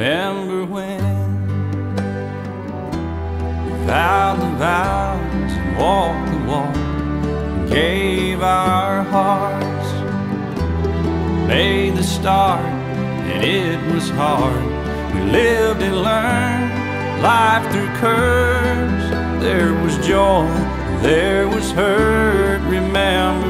Remember when we vowed the vows and walked the walk and gave our hearts, made the start, and it was hard. We lived and learned life threw curves. There was joy, there was hurt. Remember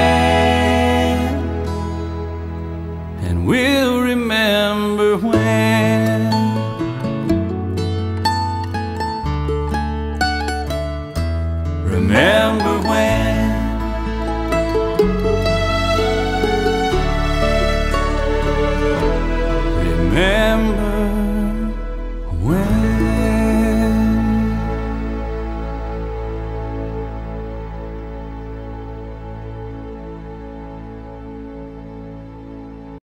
Remember when